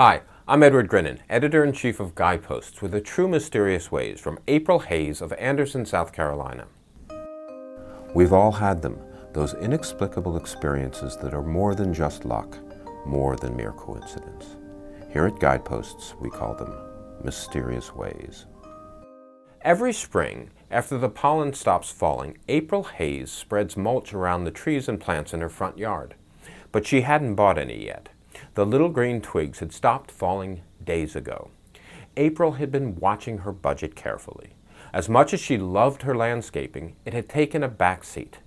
Hi, I'm Edward Grinnan, editor-in-chief of Guideposts with the True Mysterious Ways from April Hayes of Anderson, South Carolina. We've all had them, those inexplicable experiences that are more than just luck, more than mere coincidence. Here at Guideposts, we call them mysterious ways. Every spring, after the pollen stops falling, April Hayes spreads mulch around the trees and plants in her front yard. But she hadn't bought any yet. The little green twigs had stopped falling days ago. April had been watching her budget carefully. As much as she loved her landscaping, it had taken a back seat.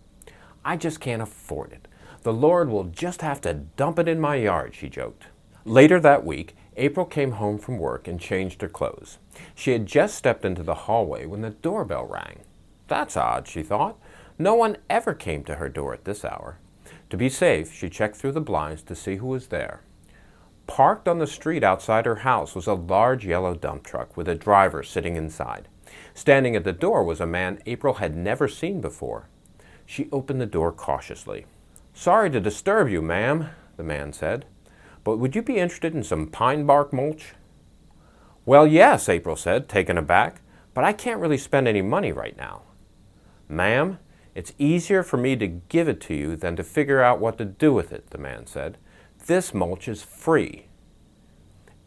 I just can't afford it. The Lord will just have to dump it in my yard, she joked. Later that week, April came home from work and changed her clothes. She had just stepped into the hallway when the doorbell rang. That's odd, she thought. No one ever came to her door at this hour. To be safe, she checked through the blinds to see who was there. Parked on the street outside her house was a large yellow dump truck with a driver sitting inside. Standing at the door was a man April had never seen before. She opened the door cautiously. Sorry to disturb you, ma'am, the man said, but would you be interested in some pine bark mulch? Well, yes, April said, taken aback, but I can't really spend any money right now. Ma'am, it's easier for me to give it to you than to figure out what to do with it, the man said. This mulch is free.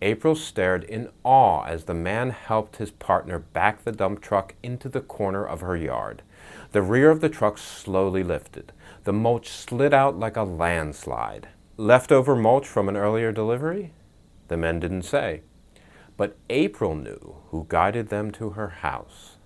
April stared in awe as the man helped his partner back the dump truck into the corner of her yard. The rear of the truck slowly lifted. The mulch slid out like a landslide. Leftover mulch from an earlier delivery? The men didn't say. But April knew who guided them to her house.